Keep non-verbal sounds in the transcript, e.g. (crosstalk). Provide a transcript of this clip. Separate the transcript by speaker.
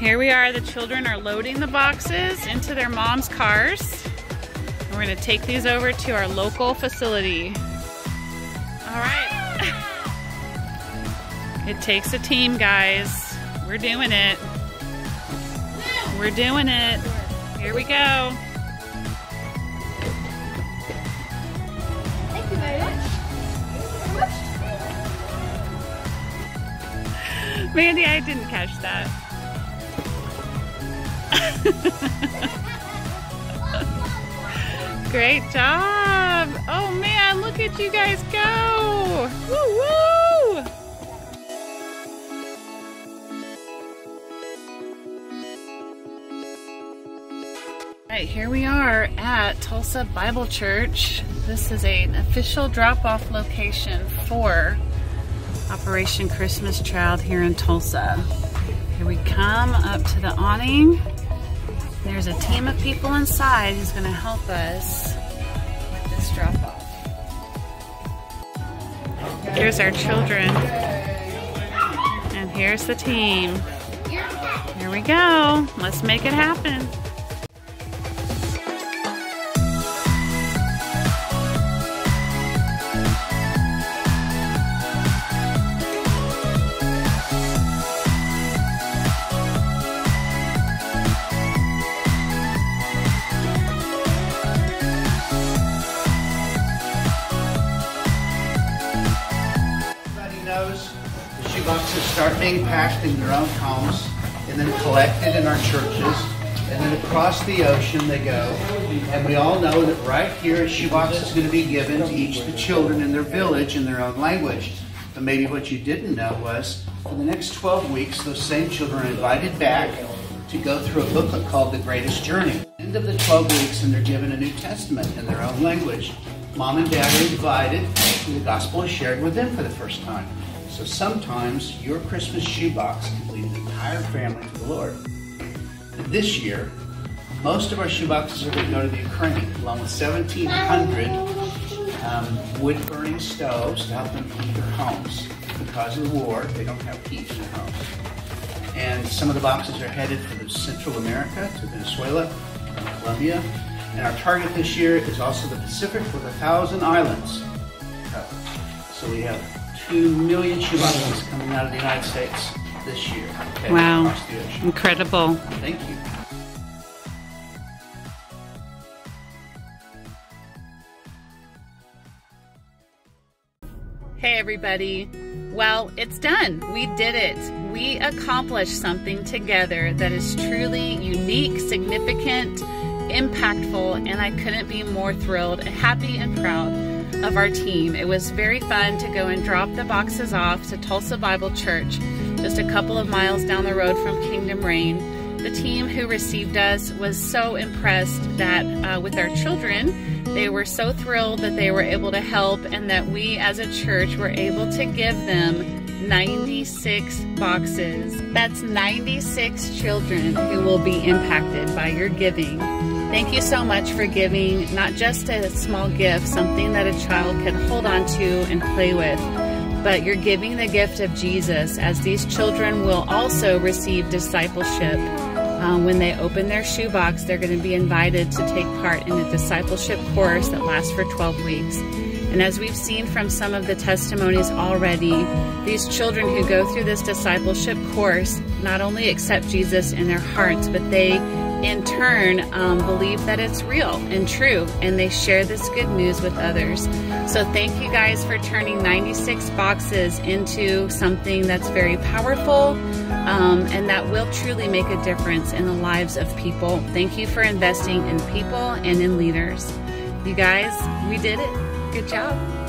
Speaker 1: Here we are, the children are loading the boxes into their mom's cars. We're gonna take these over to our local facility. All right. (laughs) it takes a team, guys. We're doing it. We're doing it. Here we go.
Speaker 2: Thank you very much.
Speaker 1: Mandy, I didn't catch that. (laughs) Great job. Oh man, look at you guys go. Woo woo. All right, here we are at Tulsa Bible Church. This is an official drop-off location for Operation Christmas Child here in Tulsa. Here we come up to the awning. There's a team of people inside who's going to help us with this drop off. Here's our children. And here's the team. Here we go. Let's make it happen.
Speaker 3: Start being packed in their own homes and then collected in our churches. And then across the ocean they go. And we all know that right here a shoebox is going to be given to each of the children in their village in their own language. But maybe what you didn't know was for the next 12 weeks, those same children are invited back to go through a booklet called The Greatest Journey. End of the 12 weeks, and they're given a New Testament in their own language. Mom and dad are invited, and the gospel is shared with them for the first time. So sometimes your Christmas shoebox can lead an entire family to the Lord. This year, most of our shoeboxes are going to go to the Ukraine, along with 1,700 um, wood burning stoves to help them heat their homes. Because of the war, they don't have heat in their homes. And some of the boxes are headed for Central America, to Venezuela, and Colombia. And our target this year is also the Pacific with a thousand islands. So we have two million shoeboxes coming out of the United States this year. headed
Speaker 1: Wow.
Speaker 3: across the ocean.
Speaker 1: Incredible.
Speaker 3: Thank you.
Speaker 1: Hey, everybody. Well, it's done. We did it. We accomplished something together that is truly unique, significant, impactful, and I couldn't be more thrilled, and happy, and proud of our team. It was very fun to go and drop the boxes off to Tulsa Bible Church, just a couple of miles down the road from Kingdom Rain. The team who received us was so impressed that uh, with our children, they were so thrilled that they were able to help and that we as a church were able to give them 96 boxes. That's 96 children who will be impacted by your giving. Thank you so much for giving not just a small gift, something that a child can hold on to and play with, but you're giving the gift of Jesus as these children will also receive discipleship. Um, when they open their shoebox, they're going to be invited to take part in a discipleship course that lasts for 12 weeks. And as we've seen from some of the testimonies already, these children who go through this discipleship course not only accept Jesus in their hearts, but they in turn um, believe that it's real and true, and they share this good news with others. So, thank you guys for turning 96 boxes into something that's very powerful um, and that will truly make a difference in the lives of people. Thank you for investing in people and in leaders. You guys, we did it. Good job.